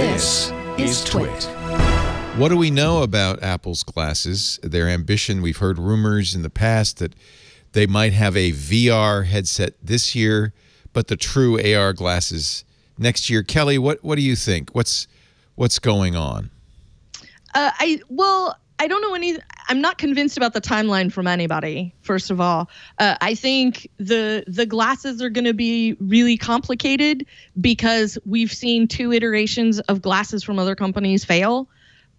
This is Twit. What do we know about Apple's glasses? Their ambition, we've heard rumors in the past that they might have a VR headset this year, but the true AR glasses next year. Kelly, what what do you think? What's what's going on? Uh, I well, I don't know any. I'm not convinced about the timeline from anybody. First of all, uh, I think the the glasses are going to be really complicated because we've seen two iterations of glasses from other companies fail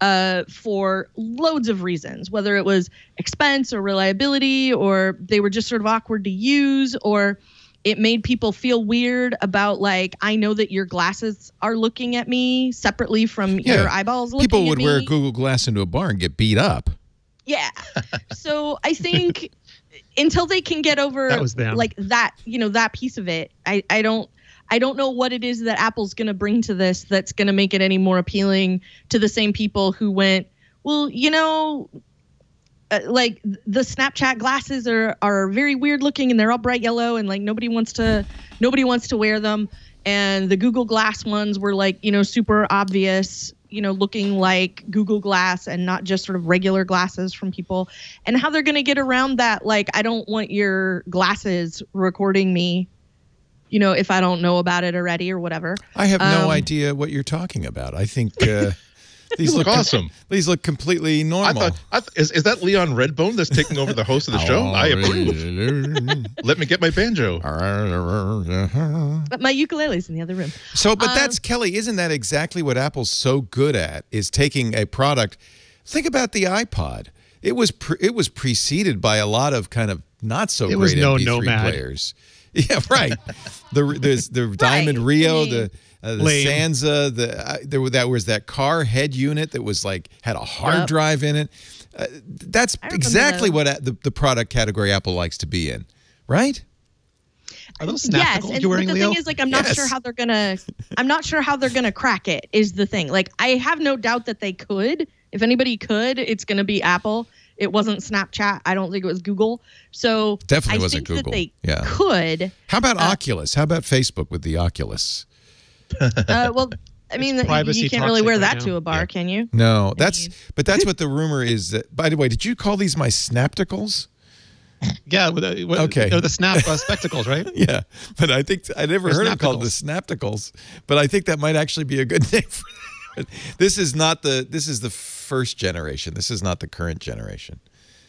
uh, for loads of reasons, whether it was expense or reliability, or they were just sort of awkward to use, or it made people feel weird about like I know that your glasses are looking at me separately from Yeah, your eyeballs. Looking People at would me. wear a Google Glass into a bar and get beat up. Yeah. so I think until they can get over That was them. like that, you know, that piece of it, I, I don't I don't know what it is that Apple's going to bring to this that's going to make it any more appealing to the same people who went, well, you know, uh, like the Snapchat glasses are are very weird looking and they're all bright yellow and like nobody wants to nobody wants to wear them and the Google Glass ones were like, you know, super obvious, you know, looking like Google Glass and not just sort of regular glasses from people and how they're going to get around that like I don't want your glasses recording me you know, if I don't know about it already or whatever. I have no Um, idea what you're talking about. I think uh, these You look com- awesome. these look completely I normal. thought, I th- is, is that Leon Redbone that's taking over the host of the show? I approve. Let me get my banjo. But my ukulele's in the other room. So, but Um, that's Kelly. Isn't that exactly what Apple's so good at? Is taking a product. Think about the iPod. It was pre, it was preceded by a lot of kind of not so It was great no MP3 Nomad. players. Yeah, right. the there's the Diamond Rio, I mean- the uh, the Lame. Sansa, the uh, there that was that car head unit that was like had a hard Yep. drive in it. Uh, that's exactly those. what the, the product category Apple likes to be in, right? Are those yes, and you're wearing, the Leo? thing is, like, I'm not Yes. sure how they're gonna. I'm not sure how they're gonna crack it. Is the thing. Like, I have no doubt that they could. If anybody could, it's gonna be Apple. It wasn't Snapchat. I don't think it was Google. So Definitely I wasn't think Google. That they Yeah. could. How about Uh, Oculus? How about Facebook with the Oculus? Uh, well, I mean, you- privacy you can't really wear right that now. to a bar, Yeah. can you? No, that's but that's what the rumor is. That, by the way, did you call these my snapticles? yeah, with the, with, Okay. They're the snap uh, spectacles, right? Yeah, but I think I never Or heard them called the snapticles. But I think that might actually be a good name. For. This is not the this is the first generation. This is not the current generation.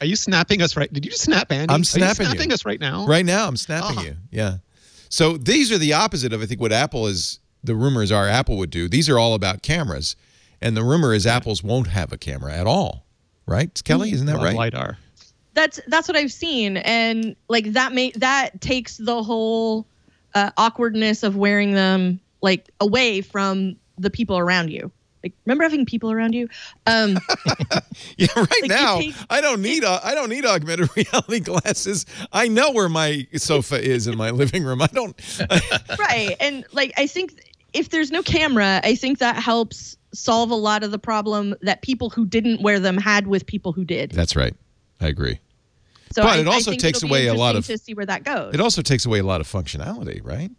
Are you snapping us right? Did you just snap Andy? I'm Are snapping you you. snapping us right now. Right now, I'm snapping Ah. you. Yeah. So these are the opposite of I think what Apple is. The rumors are Apple would do. These are all about cameras, and the rumor is Apple's won't have a camera at all. Right, Kelly? Isn't that right? LiDAR. that's that's what I've seen, and like that may that takes the whole uh, awkwardness of wearing them like away from the people around you. Like, remember having people around you? Um, Yeah, right Like, now it takes- I don't need uh, I don't need augmented reality glasses. I know where my sofa is in my living room. I don't. right, and like I think if there's no camera, I think that helps solve a lot of the problem that people who didn't wear them had with people who did. That's right. I agree. So But I, it also takes away a lot of- to see where that goes. It also takes away a lot of functionality, right?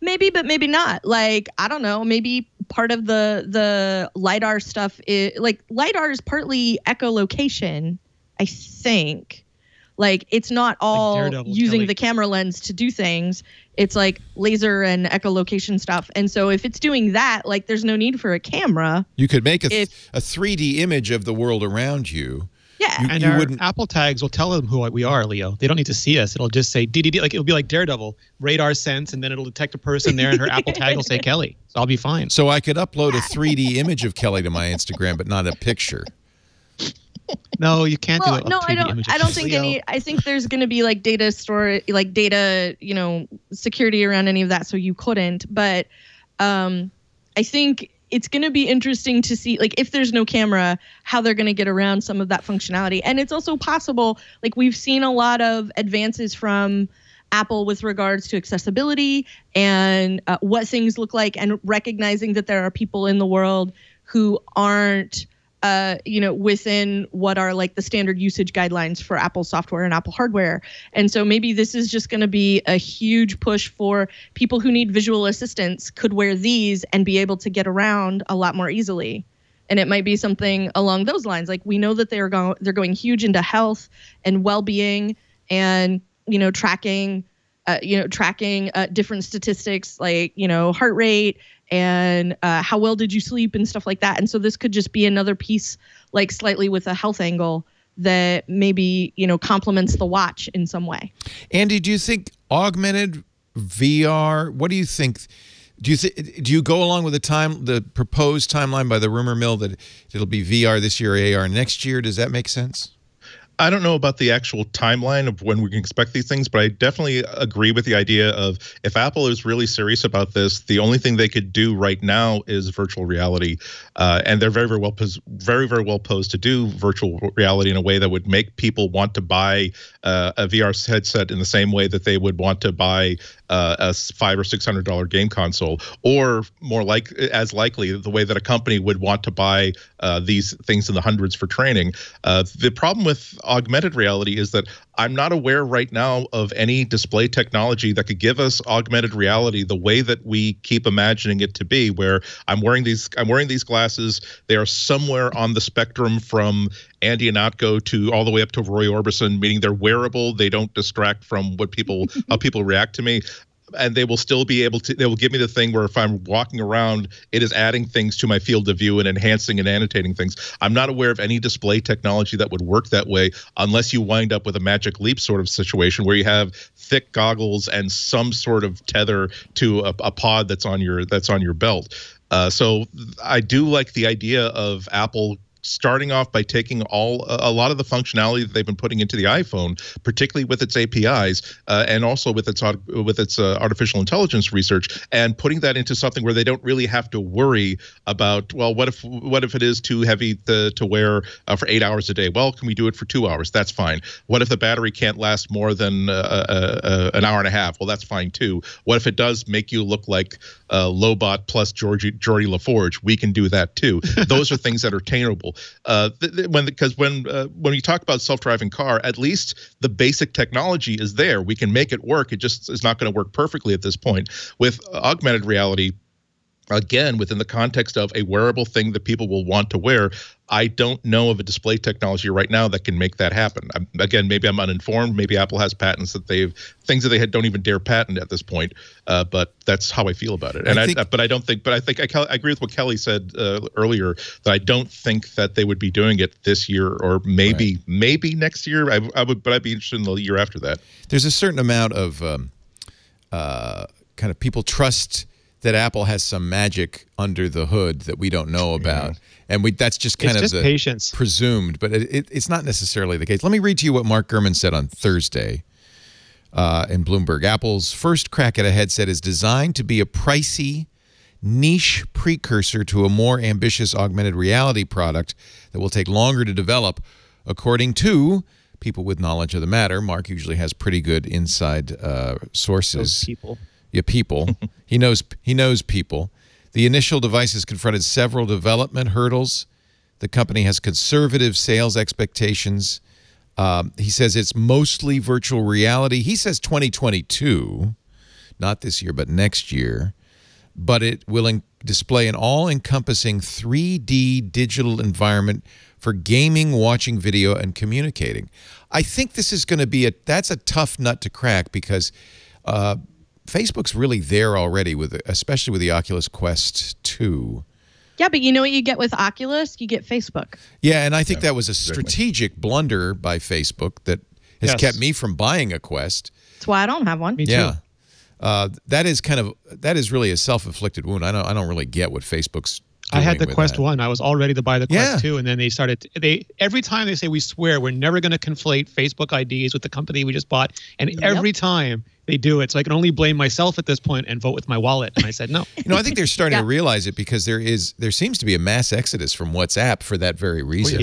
maybe but maybe not like i don't know maybe part of the the lidar stuff is like lidar is partly echolocation i think like it's not all Daredevil, using Kelly. the camera lens to do things it's like laser and echolocation stuff and so if it's doing that like there's no need for a camera You could make a, If- a 3D image of the world around you. yeah You- And you our wouldn't- Apple tags will tell them who we are, Leo. They don't need to see us. It'll just say DDD. Like it'll be like Daredevil, radar sense, and then it'll detect a person there, and her Apple tag will say Kelly. So I'll be fine. So I could upload a 3D image of Kelly to my Instagram, but not a picture. No, you can't well, do it. no, I don't. I don't think any. I think there's going to be like data store, like data, you know, security around any of that, so you couldn't. But um, I think it's going to be interesting to see, like, if there's no camera, how they're going to get around some of that functionality. And it's also possible, like, we've seen a lot of advances from Apple with regards to accessibility and uh, what things look like, and recognizing that there are people in the world who aren't uh, you know, within what are like the standard usage guidelines for Apple software and Apple hardware. And so maybe this is just going to be a huge push for people who need visual assistance could wear these and be able to get around a lot more easily. And it might be something along those lines. Like we know that they're going they're going huge into health and well-being and you know tracking uh, you know tracking uh, different statistics like you know heart rate and uh, how well did you sleep and stuff like that. And so this could just be another piece, like slightly with a health angle that maybe you know complements the watch in some way. Andy, do you think augmented VR? What do you think? Do you do you go along with the time the proposed timeline by the rumor mill that it'll be VR this year, AR next year? Does that make sense? I don't know about the actual timeline of when we can expect these things, but I definitely agree with the idea of if Apple is really serious about this, the only thing they could do right now is virtual reality, uh, and they're very, very well pos- very, very well posed to do virtual reality in a way that would make people want to buy uh, a VR headset in the same way that they would want to buy uh, a five or six hundred dollar game console, or more like as likely the way that a company would want to buy uh, these things in the hundreds for training. Uh, the problem with augmented reality is that I'm not aware right now of any display technology that could give us augmented reality the way that we keep imagining it to be. Where I'm wearing these, I'm wearing these glasses. They are somewhere on the spectrum from Andy Ihnatko to all the way up to Roy Orbison, meaning they're wearable. They don't distract from what people how people react to me. And they will still be able to they will give me the thing where if i'm walking around it is adding things to my field of view and enhancing and annotating things. I'm not aware of any display technology that would work that way unless you wind up with a magic leap sort of situation where you have thick goggles and some sort of tether to a, a pod that's on your that's on your belt. Uh, so I do like the idea of Apple starting off by taking all a lot of the functionality that they've been putting into the iPhone, particularly with its APIs uh, and also with its with its uh, artificial intelligence research, and putting that into something where they don't really have to worry about well, what if what if it is too heavy to, to wear uh, for eight hours a day? Well, can we do it for two hours? That's fine. What if the battery can't last more than uh, uh, uh, an hour and a half? Well, that's fine too. What if it does make you look like Lobot plus Georgie Geordi La Forge? We can do that too. Those are things that are attainable uh, th- th- when because when uh, when we talk about self-driving car, at least the basic technology is there. We can make it work. It just is not going to work perfectly at this point. With augmented reality, again within the context of a wearable thing that people will want to wear i don't know of a display technology right now that can make that happen. I'm, again maybe i'm uninformed. Maybe apple has patents that they've things that they had, don't even dare patent at this point uh, but that's how i feel about it. And I, think, I but i don't think but i think I, I agree with what kelly said uh, earlier that i don't think that they would be doing it this year or maybe right. maybe next year. I, I, would but i'd be interested in the year after that. There's a certain amount of um, uh, kind of people trust that Apple has some magic under the hood that we don't know about, and we that's just kind it's of just the patience. presumed, but it, it, it's not necessarily the case. Let me read to you what Mark Gurman said on Thursday uh, in Bloomberg. Apple's first crack at a headset is designed to be a pricey niche precursor to a more ambitious augmented reality product that will take longer to develop, according to people with knowledge of the matter. Mark usually has pretty good inside uh, sources. Those people yeah, people. he knows he knows people. The initial device has confronted several development hurdles. The company has conservative sales expectations. Um, he says it's mostly virtual reality. He says 2022, not this year, but next year. But it will display an all-encompassing 3D digital environment for gaming, watching video, and communicating. I think this is going to be a that's a tough nut to crack because uh, Facebook's really there already with especially with the Oculus Quest 2. Yeah, but you know what you get with Oculus? You get Facebook. Yeah, and I think yeah, that was a strategic exactly. blunder by Facebook that has yes. kept me from buying a Quest. That's why I don't have one. Me too. Yeah. Uh, that is kind of that is really a self-inflicted wound. I don't I don't really get what Facebook's I had the Quest that. One. I was all ready to buy the Quest yeah. Two, and then they started. They every time they say we swear we're never going to conflate Facebook IDs with the company we just bought, and yep. every time they do it. So I can only blame myself at this point and vote with my wallet. And I said no. you know, I think they're starting yeah. to realize it because there is there seems to be a mass exodus from WhatsApp for that very reason. Oh,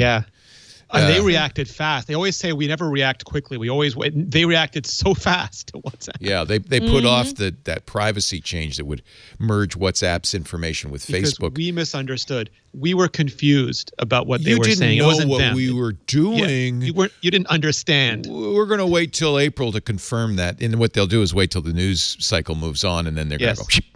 yeah. And they reacted fast. They always say we never react quickly. We always wait. They reacted so fast to WhatsApp. Yeah, they they put mm-hmm. off the that privacy change that would merge WhatsApp's information with because Facebook. We misunderstood. We were confused about what they you were saying. Know it wasn't what them. we were doing. Yeah, you weren't. You didn't understand. We're going to wait till April to confirm that. And what they'll do is wait till the news cycle moves on, and then they're yes. going to go.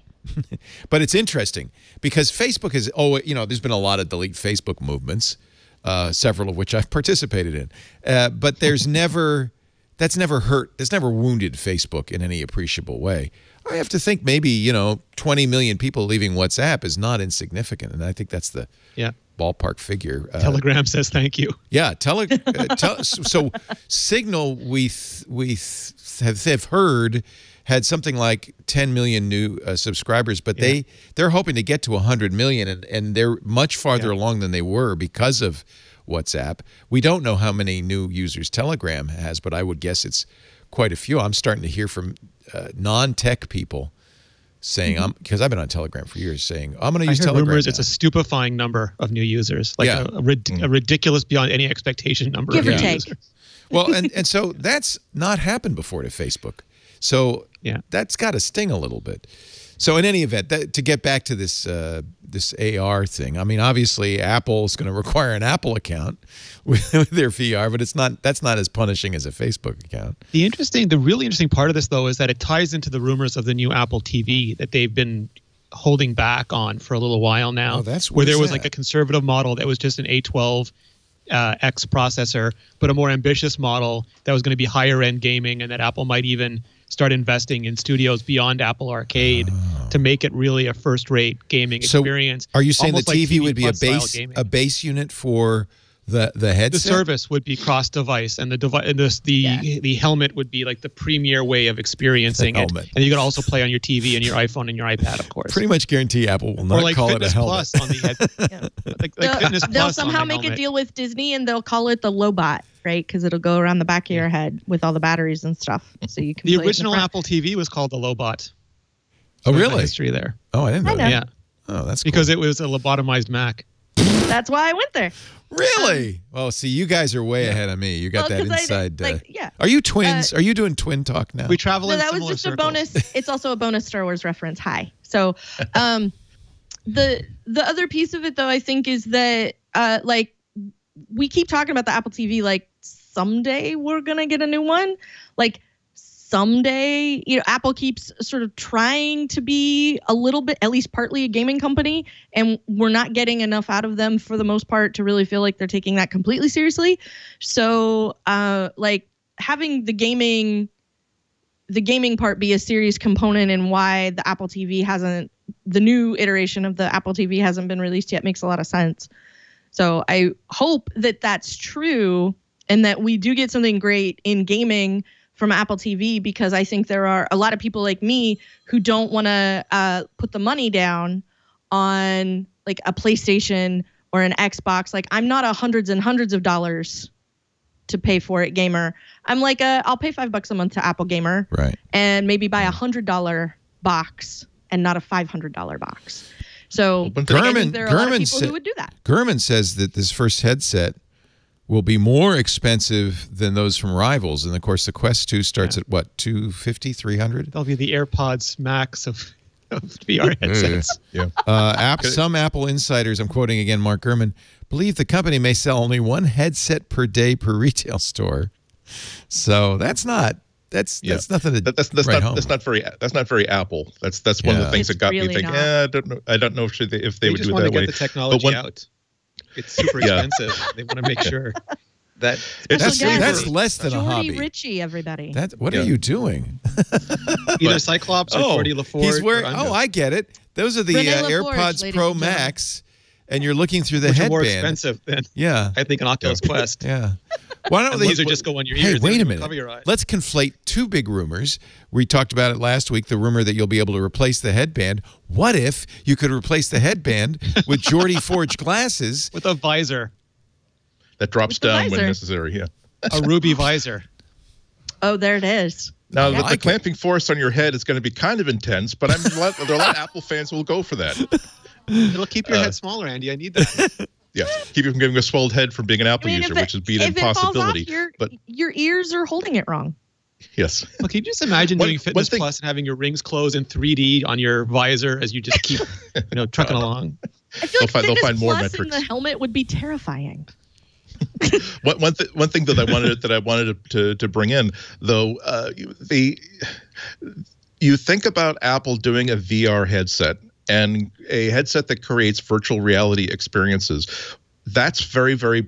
but it's interesting because Facebook has oh you know there's been a lot of delete Facebook movements, uh, several of which I've participated in, uh, but there's never that's never hurt that's never wounded Facebook in any appreciable way. I have to think maybe you know 20 million people leaving WhatsApp is not insignificant, and I think that's the yeah ballpark figure. Uh, Telegram says thank you. Yeah, tele, uh, so Signal we th we th have, have heard had something like 10 million new uh, subscribers, but yeah. they they're hoping to get to 100 million, and and they're much farther yeah. along than they were because of WhatsApp. We don't know how many new users Telegram has, but I would guess it's quite a few. I'm starting to hear from uh, non-tech people saying mm -hmm. I'm because I've been on Telegram for years saying I'm going to use I heard Telegram. Rumors now. it's a stupefying number of new users, like yeah. a, a, rid mm. a, ridiculous beyond any expectation number. Give of or new take. Users. Well, and and so that's not happened before to Facebook. So yeah, that's got to sting a little bit. So in any event, that, to get back to this uh, this AR thing, I mean, obviously Apple is going to require an Apple account with, with, their VR, but it's not that's not as punishing as a Facebook account. The interesting, the really interesting part of this though is that it ties into the rumors of the new Apple TV that they've been holding back on for a little while now. Oh, that's where there was that? like a conservative model that was just an A12 uh, X processor, but a more ambitious model that was going to be higher end gaming, and that Apple might even start investing in studios beyond Apple Arcade oh. to make it really a first-rate gaming so experience. Are you saying the TV, like TV, would be a base a base unit for the the headset? The service would be cross-device, and the device, the the, yeah. the helmet would be like the premier way of experiencing it. And you could also play on your TV and your iPhone and your iPad, of course. Pretty much guarantee Apple will not like call Fitness it a helmet. Plus on the head. yeah. like, like they'll, they'll somehow make helmet. a deal with Disney, and they'll call it the Lobot right? Because it'll go around the back of your head with all the batteries and stuff. So you can. The original the Apple TV was called the Lobot. Oh, really? History there. Oh, I didn't know. I know. Yeah. Oh, that's because cool. it was a lobotomized Mac. That's why I went there. Really? Um, well, see, you guys are way ahead of me. You got well, that inside. Like, uh, yeah. Are you twins? Uh, are you doing twin talk now? We travel no, in that was just circles. a bonus. It's also a bonus Star Wars reference. Hi. So, um, the the other piece of it though, I think, is that uh, like we keep talking about the Apple TV, like someday we're gonna get a new one, like someday you know apple keeps sort of trying to be a little bit at least partly a gaming company and we're not getting enough out of them for the most part to really feel like they're taking that completely seriously. So uh like having the gaming the gaming part be a serious component in why the apple tv hasn't the new iteration of the apple tv hasn't been released yet makes a lot of sense. So i hope that that's true and that we do get something great in gaming from Apple TV because I think there are a lot of people like me who don't want to uh, put the money down on like a PlayStation or an Xbox. Like I'm not a hundreds and hundreds of dollars to pay for it gamer. I'm like a I'll pay five bucks a month to Apple Gamer, right? And maybe buy a hundred dollar box and not a five hundred dollar box. So but Gurman, there are Gurman a lot of people sa- who would do that. Gurman says that this first headset will be more expensive than those from rivals. And of course, the Quest 2 starts yeah. at what, 250, 300? They'll be the AirPods Max of, of VR headsets. yeah. Uh, app, some Apple insiders, I'm quoting again Mark Gurman, believe the company may sell only one headset per day per retail store. So that's not that's yeah. that's nothing to that, that's that's not home. that's not very that's not very Apple. That's that's one yeah. of the things it's that got really me thinking. Not. Yeah, I don't know. I don't know if, they, if they, they would do it that way. way. the technology when, out. It's super expensive. they want to make sure that that's, that's less than Geordi a hobby. Ritchie, everybody. That what yeah. are you doing? Either Cyclops or oh, Geordi La He's wearing. Oh, I get it. Those are the uh, AirPods Pro Max, and you're looking through the Which headband. Are more expensive than yeah. I think an Oculus Quest. Yeah. Why don't these are just go on your ears? Hey, wait a minute. Let's conflate two big rumors. We talked about it last week. The rumor that you'll be able to replace the headband. What if you could replace the headband with Geordi Forge glasses with a visor that drops down when necessary? Yeah, a ruby visor. Oh, there it is. Now, yeah. the, the clamping force on your head is going to be kind of intense, but I'm there are a lot of Apple fans who will go for that. It'll keep your uh, head smaller, Andy. I need that. Yeah, keep you from getting a swelled head from being an Apple I mean, user, if which it- would be an if off, impossibility. your, but your ears are holding it wrong. yes, Well, can you just imagine One- doing Fitness thing- Plus and having your rings close in 3D on your visor as you just keep, you know, trucking along? I feel They'll like find- they'll Fitness find more Plus in metrics. the helmet would be terrifying. one one, th- one thing that I wanted that I wanted to to, to bring in though uh, the you think about Apple doing a VR headset and a headset that creates virtual reality experiences. That's very very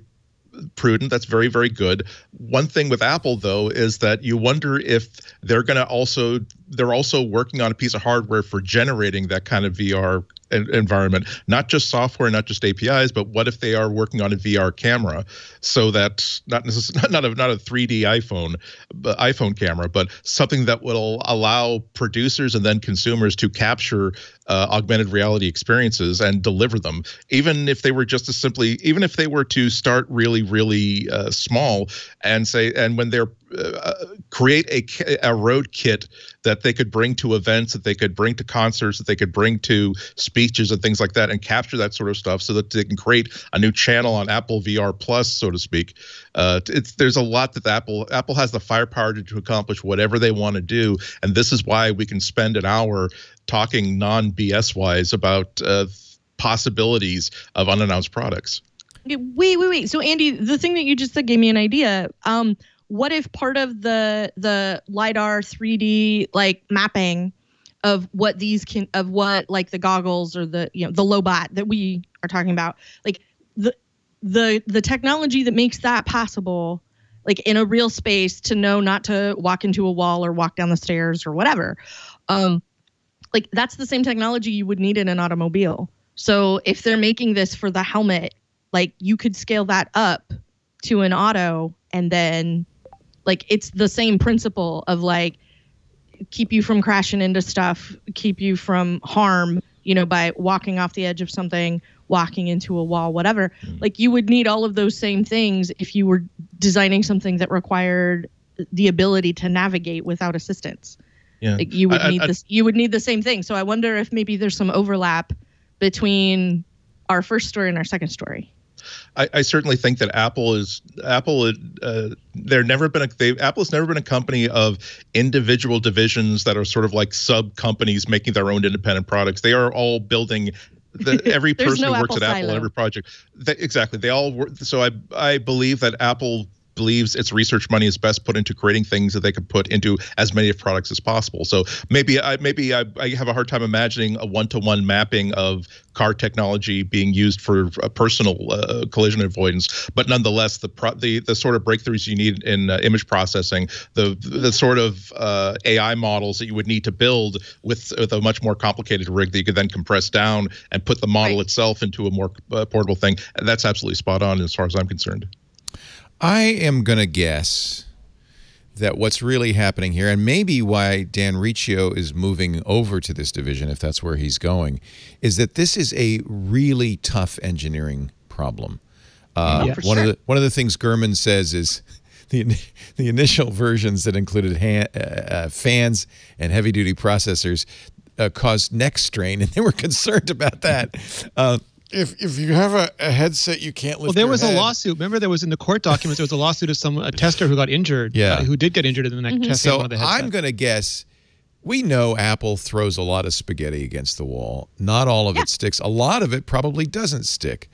prudent. That's very, very good. One thing with Apple, though, is that you wonder if they're going to also they're also working on a piece of hardware for generating that kind of VR environment, not just software, not just APIs, but what if they are working on a VR camera, so that not necessarily not a not a 3D iPhone, iPhone camera, but something that will allow producers and then consumers to capture uh, augmented reality experiences and deliver them, even if they were just as simply, even if they were to start really, really uh, small and say, and when they're uh, create a, a road kit that they could bring to events, that they could bring to concerts, that they could bring to speeches and things like that, and capture that sort of stuff, so that they can create a new channel on Apple VR Plus, so to speak. Uh, it's there's a lot that Apple Apple has the firepower to, to accomplish whatever they want to do, and this is why we can spend an hour talking non BS wise about uh, possibilities of unannounced products. Wait, wait, wait. So Andy, the thing that you just said gave me an idea. Um, what if part of the the lidar 3D like mapping of what these can of what like the goggles or the you know the Lobot that we are talking about, like the the the technology that makes that possible, like in a real space to know not to walk into a wall or walk down the stairs or whatever. Um, like that's the same technology you would need in an automobile. So if they're making this for the helmet, like you could scale that up to an auto and then like it's the same principle of like keep you from crashing into stuff, keep you from harm, you know, by walking off the edge of something, walking into a wall, whatever. Mm-hmm. Like you would need all of those same things if you were designing something that required the ability to navigate without assistance. Yeah. Like you would I- I- need I- this you would need the same thing. So I wonder if maybe there's some overlap between our first story and our second story. I, I certainly think that Apple is Apple. Uh, they're never been a they Apple's never been a company of individual divisions that are sort of like sub companies making their own independent products. They are all building. The, every person no who works Apple at Apple silo. on every project, they, exactly. They all work. So I I believe that Apple believes its research money is best put into creating things that they can put into as many of products as possible. So maybe I maybe I, I have a hard time imagining a one-to-one mapping of car technology being used for uh, personal uh, collision avoidance, but nonetheless, the pro- the the sort of breakthroughs you need in uh, image processing, the the sort of uh, AI models that you would need to build with with a much more complicated rig that you could then compress down and put the model Right. itself into a more uh, portable thing. That's absolutely spot on as far as I'm concerned. I am going to guess that what's really happening here, and maybe why Dan Riccio is moving over to this division, if that's where he's going, is that this is a really tough engineering problem. Uh, Yeah. one of the one of the things Gurman says is the the initial versions that included ha- uh, uh, fans and heavy duty processors uh, caused neck strain, and they were concerned about that. Uh, if if you have a, a headset, you can't lift. Well, there your was a lawsuit. Remember, there was in the court documents. There was a lawsuit of some a tester who got injured. Yeah. uh, who did get injured in the neck testing So one of the I'm going to guess. We know Apple throws a lot of spaghetti against the wall. Not all of it sticks. A lot of it probably doesn't stick.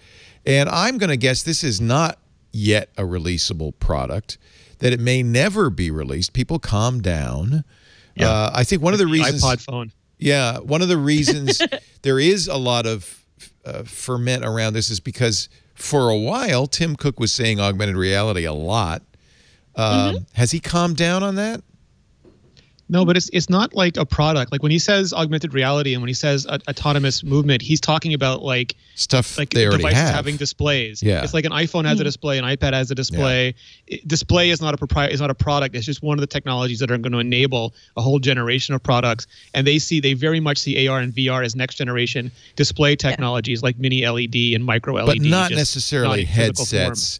And I'm going to guess this is not yet a releasable product. That it may never be released. People calm down. Yeah. Uh, I think one of the reasons. iPod phone. Yeah, one of the reasons there is a lot of uh, ferment around this is because for a while Tim Cook was saying augmented reality a lot. Um, Has he calmed down on that? No, but it's it's not like a product. Like when he says augmented reality and when he says a, autonomous movement, he's talking about like Stuff like they already devices have. having displays. Yeah. it's like an iPhone has a display, an iPad has a display. It- display is not a propri- is not a product. It's just one of the technologies that are going to enable a whole generation of products. And they see they very much see AR and VR as next generation display technologies like mini LED and micro LED, but not necessarily not in physical form. headsets.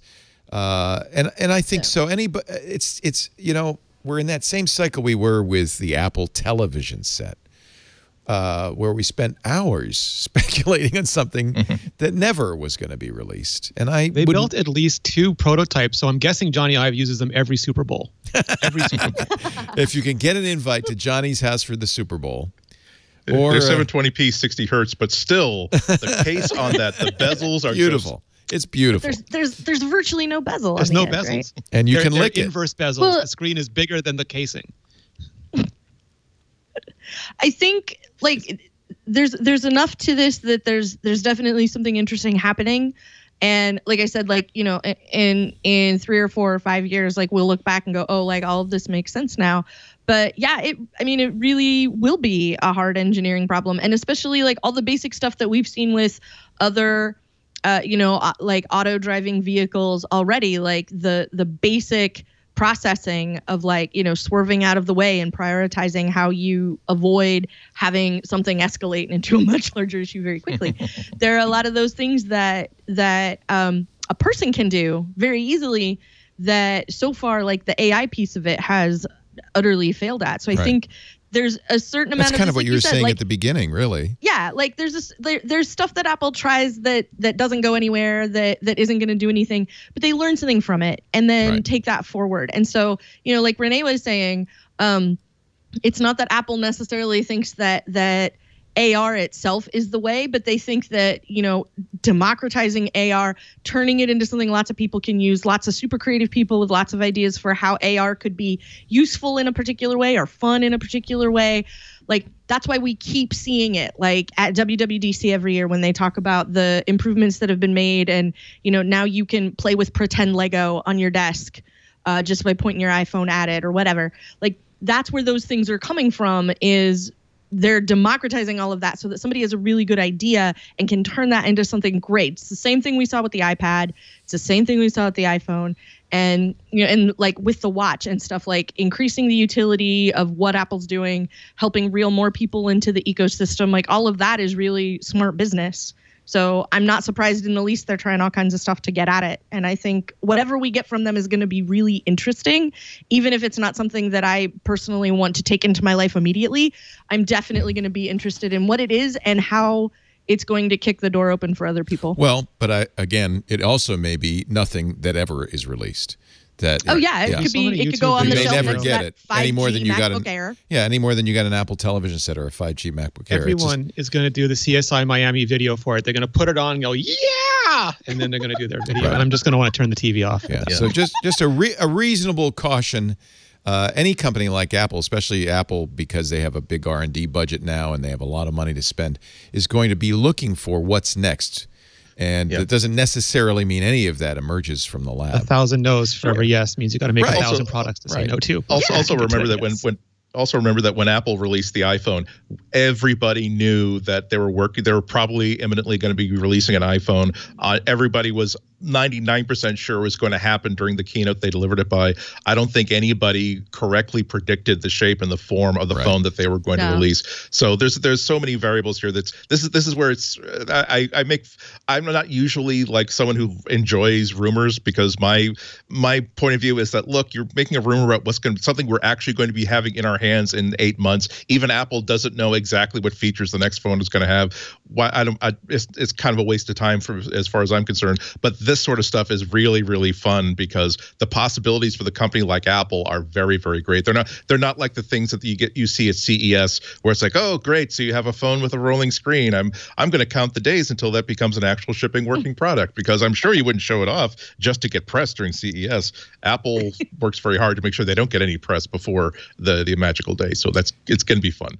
Uh, and and I think so. Any, but it's it's you know we're in that same cycle we were with the Apple Television set. uh, where we spent hours speculating on something mm-hmm. that never was going to be released. And I they built at least two prototypes, so I'm guessing Jony Ive uses them every Super Bowl. Every Super Bowl. if you can get an invite to Jony's house for the Super Bowl. Or, They're 720p, 60 hertz, but still, the case on that, the bezels are beautiful. Just, it's beautiful. There's there's there's virtually no bezel. There's no the end, bezels, right? and you they're, can they're lick inverse it. bezels. Well, the screen is bigger than the casing. I think like there's there's enough to this that there's there's definitely something interesting happening and like i said like you know in in three or four or five years like we'll look back and go oh like all of this makes sense now but yeah it i mean it really will be a hard engineering problem and especially like all the basic stuff that we've seen with other uh, you know uh, like auto driving vehicles already like the the basic processing of like you know swerving out of the way and prioritizing how you avoid having something escalate into a much larger issue very quickly there are a lot of those things that that um, a person can do very easily that so far like the ai piece of it has utterly failed at so i right. think there's a certain amount of. That's kind of, of what like you were said, saying like, at the beginning, really. Yeah, like there's this there, there's stuff that Apple tries that that doesn't go anywhere that that isn't going to do anything, but they learn something from it and then right. take that forward. And so, you know, like Rene was saying, um, it's not that Apple necessarily thinks that that AR itself is the way, but they think that, you know, democratizing AR, turning it into something lots of people can use, lots of super creative people with lots of ideas for how AR could be useful in a particular way or fun in a particular way. Like that's why we keep seeing it like at WWDC every year when they talk about the improvements that have been made and, you know, now you can play with pretend Lego on your desk uh, just by pointing your iPhone at it or whatever. Like that's where those things are coming from is they're democratizing all of that so that somebody has a really good idea and can turn that into something great. It's the same thing we saw with the iPad. It's the same thing we saw with the iPhone. And you know, and like with the watch and stuff like increasing the utility of what Apple's doing, helping reel more people into the ecosystem, like all of that is really smart business. So I'm not surprised in the least they're trying all kinds of stuff to get at it. And I think whatever we get from them is going to be really interesting, even if it's not something that I personally want to take into my life immediately. I'm definitely going to be interested in what it is and how it's going to kick the door open for other people. Well, but I again, it also may be nothing that ever is released. That oh yeah, it yeah. could be. It could go on the shelf. You may never get it any more than you got an Air. yeah, any more than you got an Apple television set or a 5G MacBook Air. Everyone just, is going to do the CSI Miami video for it. They're going to put it on and go yeah, and then they're going to do their video. right. And I'm just going to want to turn the TV off. Yeah. yeah. So just just a re, a reasonable caution. Uh, any company like Apple, especially Apple, because they have a big R and D budget now and they have a lot of money to spend, is going to be looking for what's next and yep. it doesn't necessarily mean any of that emerges from the lab. A thousand no's for every yes means you got to make right. a thousand also, products to right. say no to. Also, yeah, also remember that yes. when when also remember that when Apple released the iPhone, everybody knew that they were working. They were probably imminently going to be releasing an iPhone. Uh, everybody was 99% sure was going to happen during the keynote they delivered it by. I don't think anybody correctly predicted the shape and the form of the right. phone that they were going no. to release. So there's there's so many variables here. That's this is this is where it's I I make I'm not usually like someone who enjoys rumors because my my point of view is that look you're making a rumor about what's going to something we're actually going to be having in our hands in eight months. Even Apple doesn't know exactly what features the next phone is going to have. Why I don't I, it's it's kind of a waste of time for as far as I'm concerned. But this sort of stuff is really really fun because the possibilities for the company like Apple are very very great. They're not they're not like the things that you get you see at CES where it's like oh great so you have a phone with a rolling screen. I'm I'm going to count the days until that becomes an actual shipping working product because I'm sure you wouldn't show it off just to get press during CES. Apple works very hard to make sure they don't get any press before the the magical day. So that's it's going to be fun.